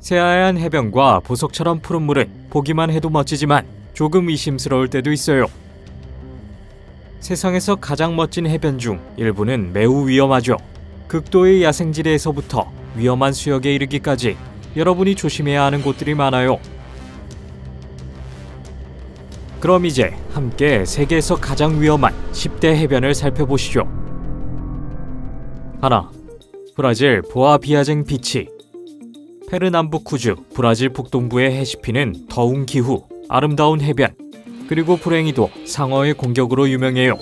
새하얀 해변과 보석처럼 푸른 물은 보기만 해도 멋지지만 조금 의심스러울 때도 있어요. 세상에서 가장 멋진 해변 중 일부는 매우 위험하죠. 극도의 야생지대에서부터 위험한 수역에 이르기까지 여러분이 조심해야 하는 곳들이 많아요. 그럼 이제 함께 세계에서 가장 위험한 10대 해변을 살펴보시죠. 하나, 브라질 보아비아쟁 비치. 페르남부쿠주 브라질 북동부의 해시피는 더운 기후, 아름다운 해변, 그리고 불행히도 상어의 공격으로 유명해요.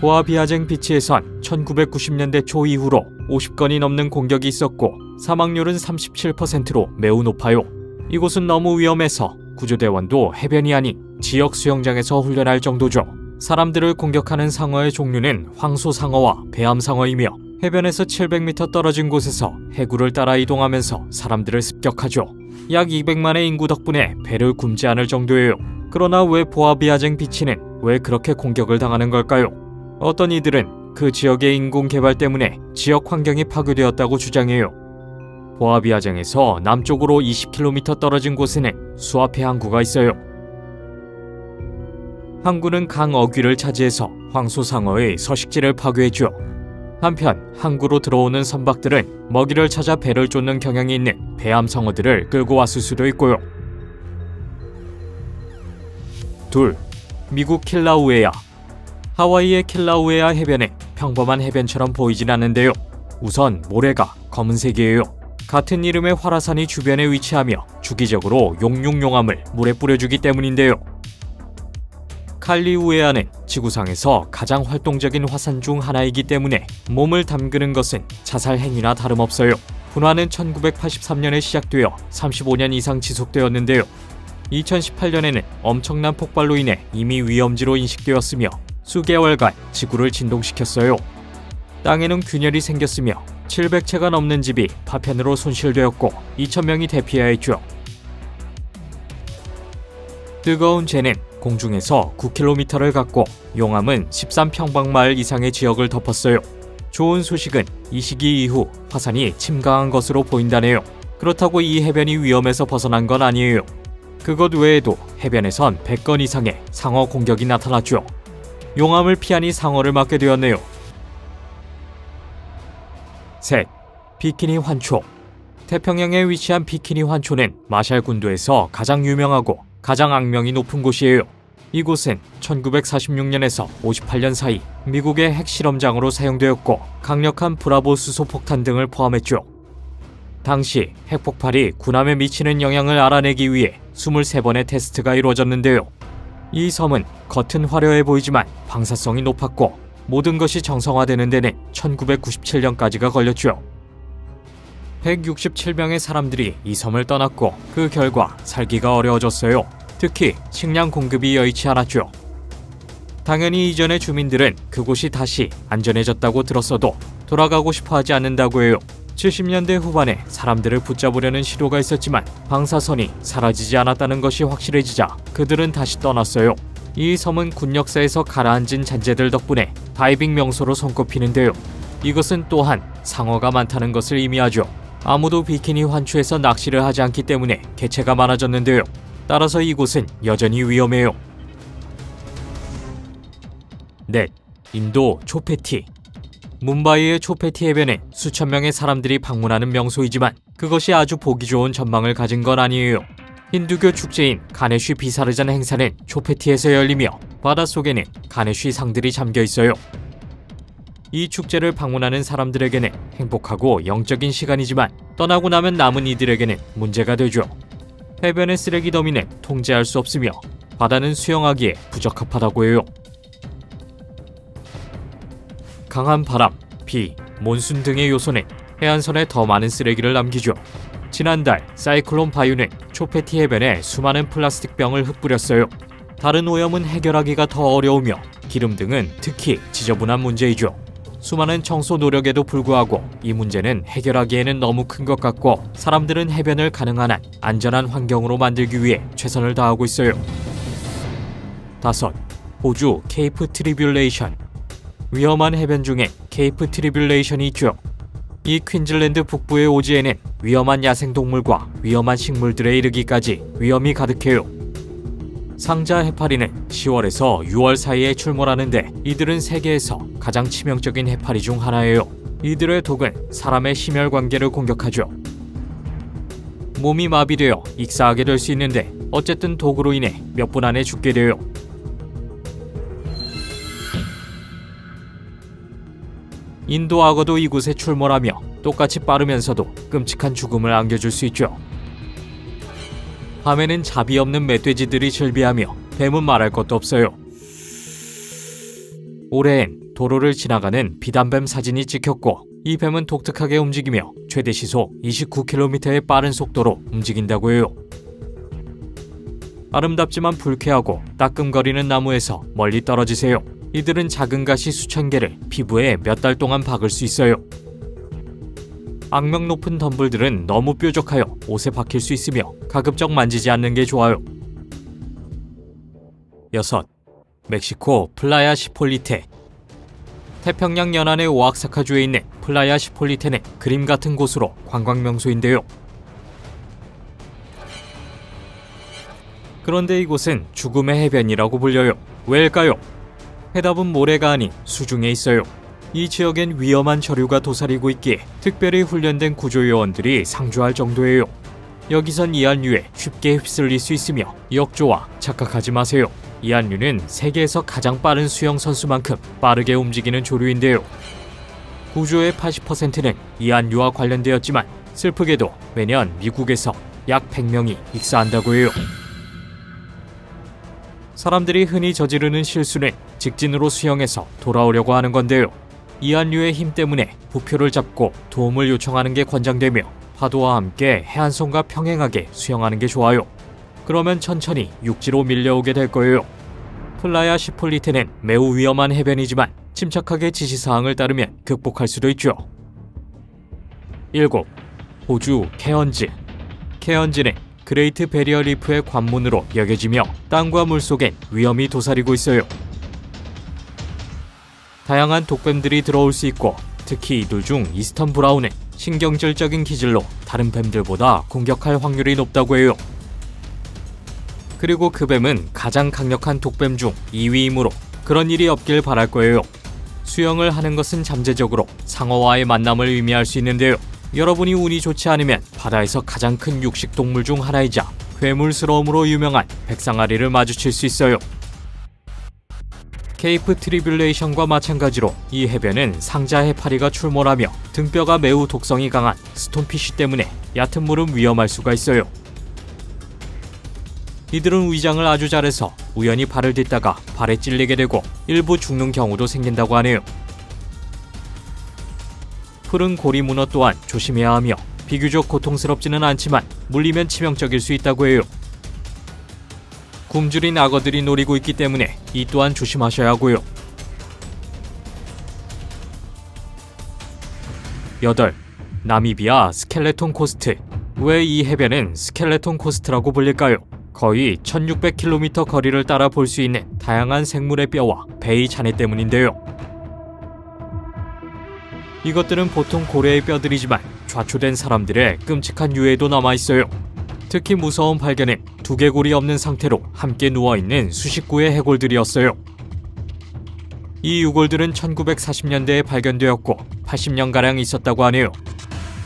보아비아쟁 비치에선 1990년대 초 이후로 50건이 넘는 공격이 있었고 사망률은 37%로 매우 높아요. 이곳은 너무 위험해서 구조대원도 해변이 아닌 지역 수영장에서 훈련할 정도죠. 사람들을 공격하는 상어의 종류는 황소상어와 배암상어이며 해변에서 700m 떨어진 곳에서 해구를 따라 이동하면서 사람들을 습격하죠. 약 200만의 인구 덕분에 배를 굶지 않을 정도예요. 그러나 왜 보아비아쟁 비치는 왜 그렇게 공격을 당하는 걸까요? 어떤 이들은 그 지역의 인공 개발 때문에 지역 환경이 파괴되었다고 주장해요. 보아비아쟁에서 남쪽으로 20km 떨어진 곳에는 수압해 항구가 있어요. 항구는 강 어귀를 차지해서 황소상어의 서식지를 파괴해줘. 한편 항구로 들어오는 선박들은 먹이를 찾아 배를 쫓는 경향이 있는 배암상어들을 끌고 왔을 수도 있고요. 둘, 미국 킬라우에아. 하와이의 킬라우에아 해변은 평범한 해변처럼 보이진 않는데요. 우선 모래가 검은색이에요. 같은 이름의 화라산이 주변에 위치하며 주기적으로 용융용암을 물에 뿌려주기 때문인데요. 칼리우에아는 지구상에서 가장 활동적인 화산 중 하나이기 때문에 몸을 담그는 것은 자살 행위나 다름없어요. 분화는 1983년에 시작되어 35년 이상 지속되었는데요. 2018년에는 엄청난 폭발로 인해 이미 위험지로 인식되었으며 수개월간 지구를 진동시켰어요. 땅에는 균열이 생겼으며 700채가 넘는 집이 파편으로 손실되었고 2,000명이 대피하였죠. 뜨거운 재는 공중에서 9km를 갔고 용암은 13평방마일 이상의 지역을 덮었어요. 좋은 소식은 이 시기 이후 화산이 침강한 것으로 보인다네요. 그렇다고 이 해변이 위험에서 벗어난 건 아니에요. 그것 외에도 해변에선 100건 이상의 상어 공격이 나타났죠. 용암을 피하니 상어를 맞게 되었네요. 셋. 비키니 환초. 태평양에 위치한 비키니 환초는 마샬 군도에서 가장 유명하고 가장 악명이 높은 곳이에요. 이곳은 1946년에서 58년 사이 미국의 핵실험장으로 사용되었고 강력한 브라보 수소 폭탄 등을 포함했죠. 당시 핵폭발이 군함에 미치는 영향을 알아내기 위해 23번의 테스트가 이루어졌는데요. 이 섬은 겉은 화려해 보이지만 방사성이 높았고 모든 것이 정성화되는 데는 1997년까지가 걸렸죠. 167명의 사람들이 이 섬을 떠났고 그 결과 살기가 어려워졌어요. 특히 식량 공급이 여의치 않았죠. 당연히 이전의 주민들은 그곳이 다시 안전해졌다고 들었어도 돌아가고 싶어 하지 않는다고 해요. 70년대 후반에 사람들을 붙잡으려는 시도가 있었지만 방사선이 사라지지 않았다는 것이 확실해지자 그들은 다시 떠났어요. 이 섬은 군 역사에서 가라앉은 잔재들 덕분에 다이빙 명소로 손꼽히는데요. 이것은 또한 상어가 많다는 것을 의미하죠. 아무도 비키니 환추에서 낚시를 하지 않기 때문에 개체가 많아졌는데요. 따라서 이곳은 여전히 위험해요. 넷. 인도 초페티. 뭄바이의 초페티 해변은 수천 명의 사람들이 방문하는 명소이지만 그것이 아주 보기 좋은 전망을 가진 건 아니에요. 힌두교 축제인 가네쉬 비사르잔 행사는 초페티에서 열리며 바닷속에는 가네쉬 상들이 잠겨 있어요. 이 축제를 방문하는 사람들에게는 행복하고 영적인 시간이지만 떠나고 나면 남은 이들에게는 문제가 되죠. 해변의 쓰레기 더미는 통제할 수 없으며 바다는 수영하기에 부적합하다고 해요. 강한 바람, 비, 몬순 등의 요소는 해안선에 더 많은 쓰레기를 남기죠. 지난달 사이클론 바유는 초페티 해변에 수많은 플라스틱 병을 흩뿌렸어요. 다른 오염은 해결하기가 더 어려우며 기름 등은 특히 지저분한 문제이죠. 수많은 청소 노력에도 불구하고 이 문제는 해결하기에는 너무 큰 것 같고 사람들은 해변을 가능한 한 안전한 환경으로 만들기 위해 최선을 다하고 있어요. 다섯, 호주 케이프 트리뷸레이션. 위험한 해변 중에 케이프 트리뷸레이션이 있죠. 이 퀸즐랜드 북부의 오지에는 위험한 야생동물과 위험한 식물들에 이르기까지 위험이 가득해요. 상자 해파리는 10월에서 6월 사이에 출몰하는데 이들은 세계에서 가장 치명적인 해파리 중 하나예요. 이들의 독은 사람의 심혈관계를 공격하죠. 몸이 마비되어 익사하게 될 수 있는데 어쨌든 독으로 인해 몇 분 안에 죽게 돼요. 인도 악어도 이곳에 출몰하며 똑같이 빠르면서도 끔찍한 죽음을 안겨줄 수 있죠. 밤에는 잡이 없는 멧돼지들이 즐비하며 뱀은 말할 것도 없어요. 올해엔 도로를 지나가는 비단뱀 사진이 찍혔고 이 뱀은 독특하게 움직이며 최대 시속 29km의 빠른 속도로 움직인다고 해요. 아름답지만 불쾌하고 따끔거리는 나무에서 멀리 떨어지세요. 이들은 작은 가시 수천 개를 피부에 몇 달 동안 박을 수 있어요. 악명 높은 덤불들은 너무 뾰족하여 옷에 박힐 수 있으며 가급적 만지지 않는 게 좋아요. 여섯, 멕시코 플라야 시폴리테 태평양 연안의 오악사카주에 있는 플라야 시폴리테는 그림 같은 곳으로 관광 명소인데요. 그런데 이곳은 죽음의 해변이라고 불려요. 왜일까요? 해답은 모래가 아닌 수중에 있어요. 이 지역엔 위험한 저류가 도사리고 있기에 특별히 훈련된 구조요원들이 상주할 정도예요. 여기선 이한류에 쉽게 휩쓸릴 수 있으며 역조와 착각하지 마세요. 이한류는 세계에서 가장 빠른 수영 선수만큼 빠르게 움직이는 조류인데요. 구조의 80%는 이한류와 관련되었지만 슬프게도 매년 미국에서 약 100명이 익사한다고 해요. 사람들이 흔히 저지르는 실수는 직진으로 수영해서 돌아오려고 하는 건데요. 이한류의 힘 때문에 부표를 잡고 도움을 요청하는 게 권장되며 파도와 함께 해안선과 평행하게 수영하는 게 좋아요. 그러면 천천히 육지로 밀려오게 될 거예요. 플라야 시폴리테는 매우 위험한 해변이지만 침착하게 지시사항을 따르면 극복할 수도 있죠. 7. 호주 케언즈 케언즈는 그레이트 베리어 리프의 관문으로 여겨지며 땅과 물속엔 위험이 도사리고 있어요. 다양한 독뱀들이 들어올 수 있고 특히 이들 중 Eastern Brown은 신경질적인 기질로 다른 뱀들보다 공격할 확률이 높다고 해요. 그리고 그 뱀은 가장 강력한 독뱀 중 2위이므로 그런 일이 없길 바랄 거예요. 수영을 하는 것은 잠재적으로 상어와의 만남을 의미할 수 있는데요. 여러분이 운이 좋지 않으면 바다에서 가장 큰 육식 동물 중 하나이자 괴물스러움으로 유명한 백상아리를 마주칠 수 있어요. 케이프 트리뷸레이션과 마찬가지로 이 해변은 상자 해파리가 출몰하며 등뼈가 매우 독성이 강한 stonefish 때문에 얕은 물은 위험할 수가 있어요. 이들은 위장을 아주 잘해서 우연히 발을 딛다가 발에 찔리게 되고 일부 죽는 경우도 생긴다고 하네요. 푸른 고리 문어 또한 조심해야 하며 비교적 고통스럽지는 않지만 물리면 치명적일 수 있다고 해요. 굶주린 악어들이 노리고 있기 때문에 이 또한 조심하셔야 하고요. 8. 나미비아 스켈레톤 코스트 왜 이 해변은 스켈레톤 코스트라고 불릴까요? 거의 1600km 거리를 따라 볼 수 있는 다양한 생물의 뼈와 배의 잔해 때문인데요. 이것들은 보통 고래의 뼈들이지만 좌초된 사람들의 끔찍한 유해도 남아있어요. 특히 무서운 발견은 두개골이 없는 상태로 함께 누워있는 수십 구의 해골들이었어요. 이 유골들은 1940년대에 발견되었고 80년가량 있었다고 하네요.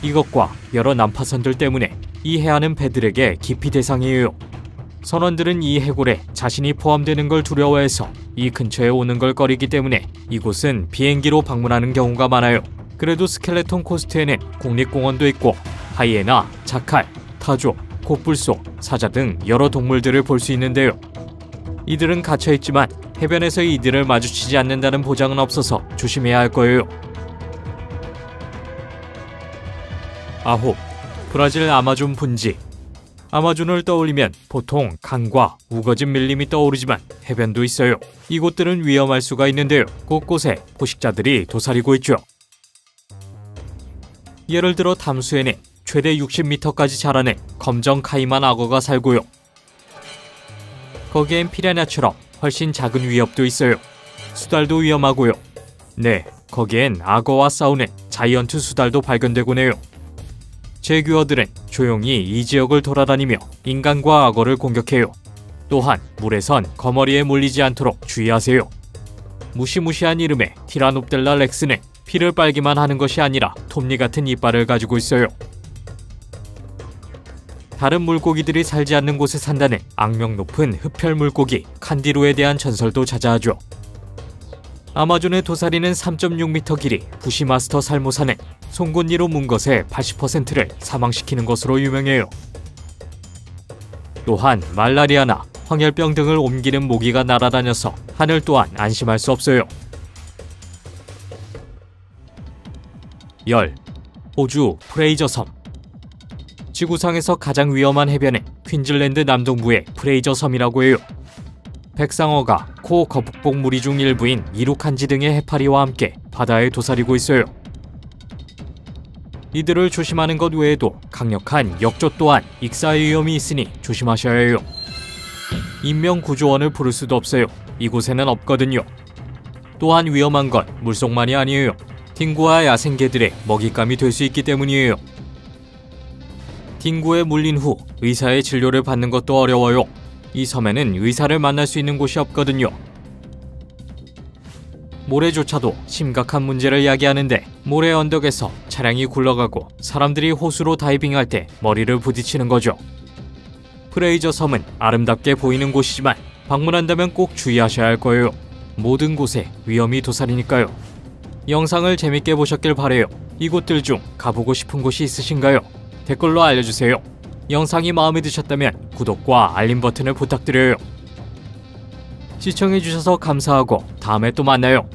이것과 여러 난파선들 때문에 이 해안은 배들에게 기피 대상이에요. 선원들은 이 해골에 자신이 포함되는 걸 두려워해서 이 근처에 오는 걸 꺼리기 때문에 이곳은 비행기로 방문하는 경우가 많아요. 그래도 스켈레톤 코스트에는 국립공원도 있고 하이에나, 자칼, 타조, 코뿔소, 사자 등 여러 동물들을 볼 수 있는데요. 이들은 갇혀있지만 해변에서 이들을 마주치지 않는다는 보장은 없어서 조심해야 할 거예요. 아홉, 브라질 아마존 분지 아마존을 떠올리면 보통 강과 우거진 밀림이 떠오르지만 해변도 있어요. 이곳들은 위험할 수가 있는데요. 곳곳에 포식자들이 도사리고 있죠. 예를 들어 담수에는 최대 60m까지 자라는 검정 카이만 악어가 살고요. 거기엔 피라냐처럼 훨씬 작은 위협도 있어요. 수달도 위험하고요. 네, 거기엔 악어와 싸우는 자이언트 수달도 발견되곤 해요. 제규어들은 조용히 이 지역을 돌아다니며 인간과 악어를 공격해요. 또한 물에선 거머리에 몰리지 않도록 주의하세요. 무시무시한 이름의 티라노델라 렉스는 피를 빨기만 하는 것이 아니라 톱니 같은 이빨을 가지고 있어요. 다른 물고기들이 살지 않는 곳에 산다는 악명 높은 흡혈 물고기 칸디로에 대한 전설도 자자하죠. 아마존의 도사리는 3.6m 길이 부시마스터 살모사는 송곳니로 문 것의 80%를 사망시키는 것으로 유명해요. 또한 말라리아나 황열병 등을 옮기는 모기가 날아다녀서 하늘 또한 안심할 수 없어요. 열 호주 프레이저 섬 지구상에서 가장 위험한 해변은 퀸즐랜드 남동부의 프레이저 섬이라고 해요. 백상어가 코 거북복 무리 중 일부인 이룩한지 등의 해파리와 함께 바다에 도사리고 있어요. 이들을 조심하는 것 외에도 강력한 역조 또한 익사의 위험이 있으니 조심하셔야 해요. 인명구조원을 부를 수도 없어요. 이곳에는 없거든요. 또한 위험한 건 물속만이 아니에요. 딩구와 야생개들의 먹잇감이 될 수 있기 때문이에요. 딩구에 물린 후 의사의 진료를 받는 것도 어려워요. 이 섬에는 의사를 만날 수 있는 곳이 없거든요. 모래조차도 심각한 문제를 야기하는데 모래 언덕에서 차량이 굴러가고 사람들이 호수로 다이빙할 때 머리를 부딪히는 거죠. 프레이저 섬은 아름답게 보이는 곳이지만 방문한다면 꼭 주의하셔야 할 거예요. 모든 곳에 위험이 도사리니까요. 영상을 재밌게 보셨길 바래요. 이곳들 중 가보고 싶은 곳이 있으신가요? 댓글로 알려주세요. 영상이 마음에 드셨다면 구독과 알림 버튼을 부탁드려요. 시청해주셔서 감사하고 다음에 또 만나요.